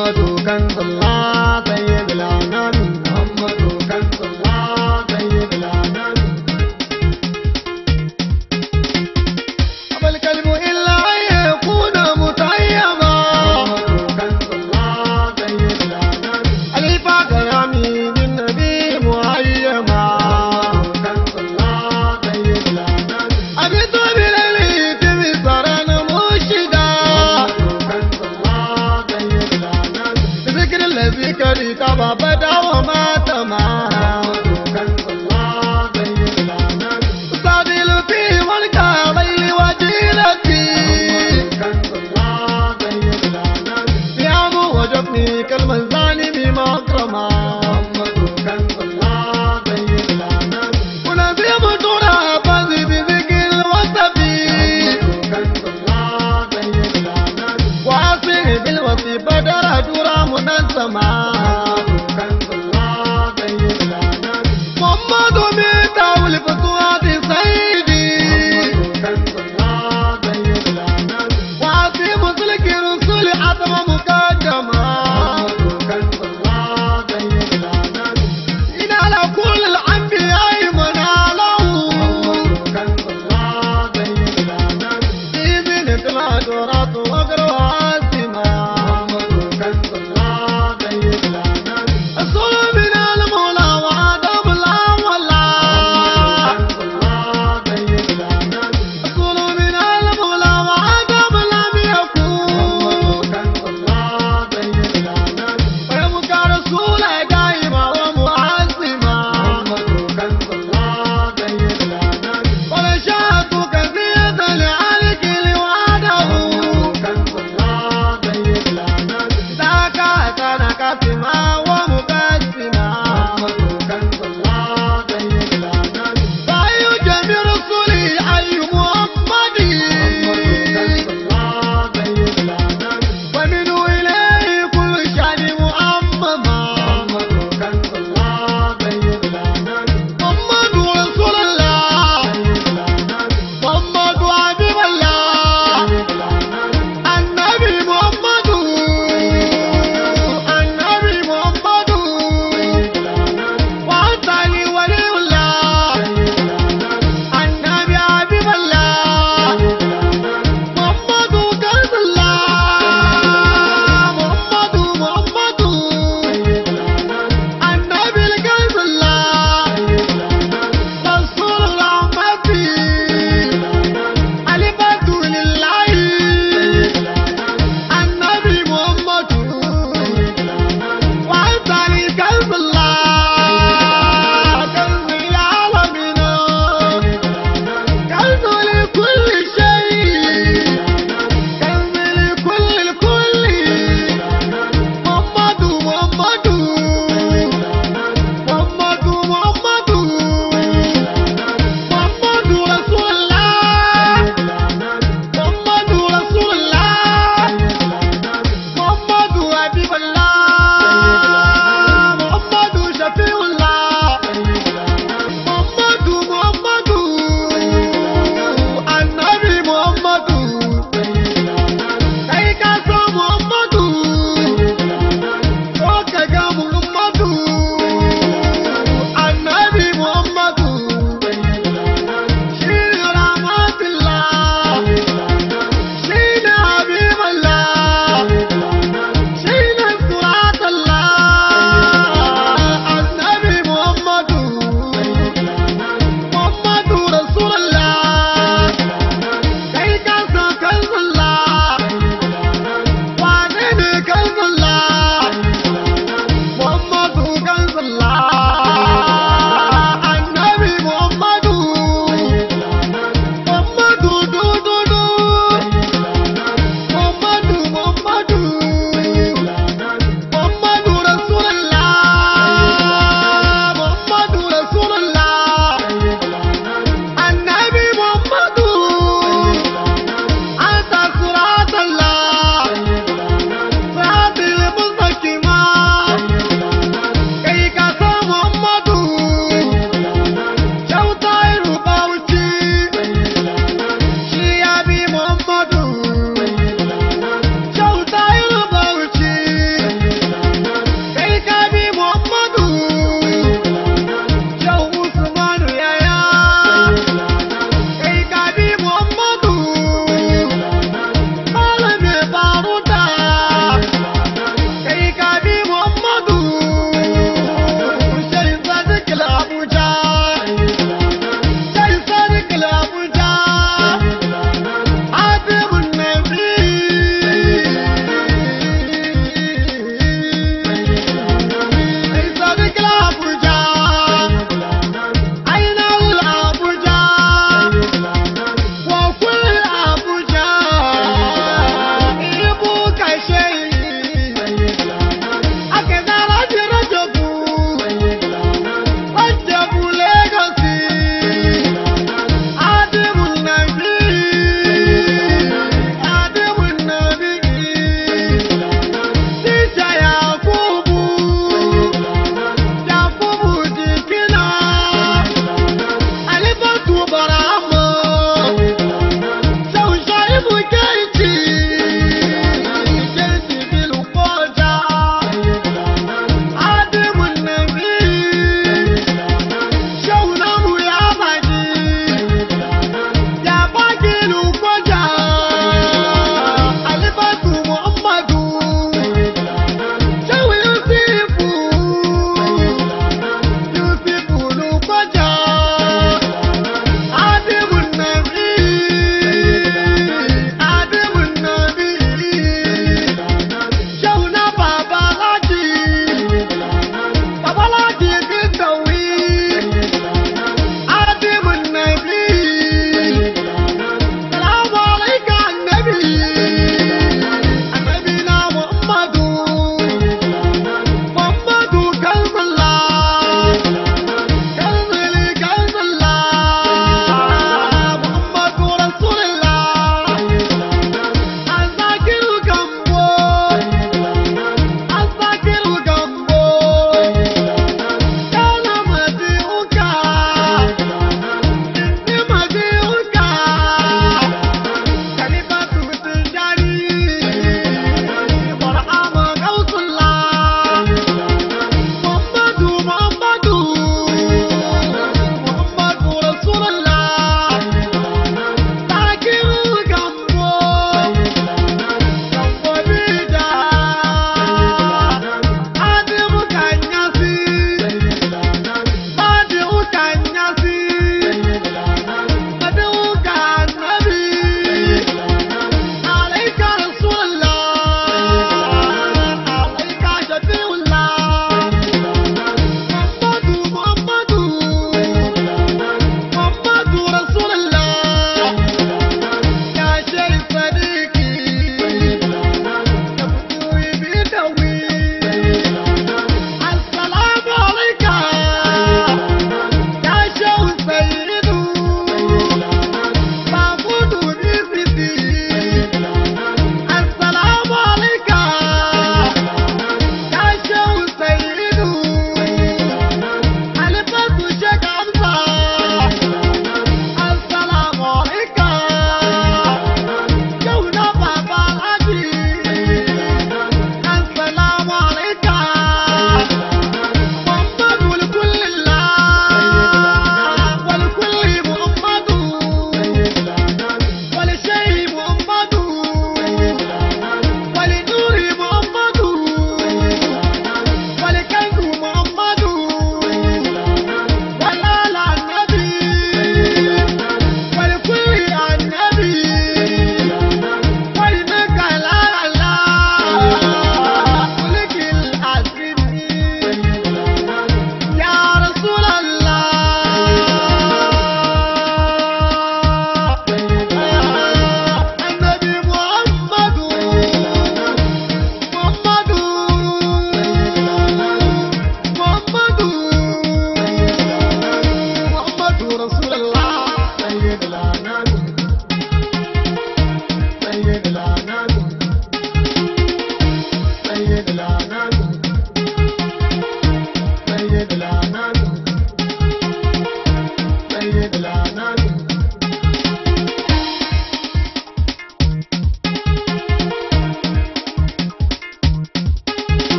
मधुगन्धम् wa mata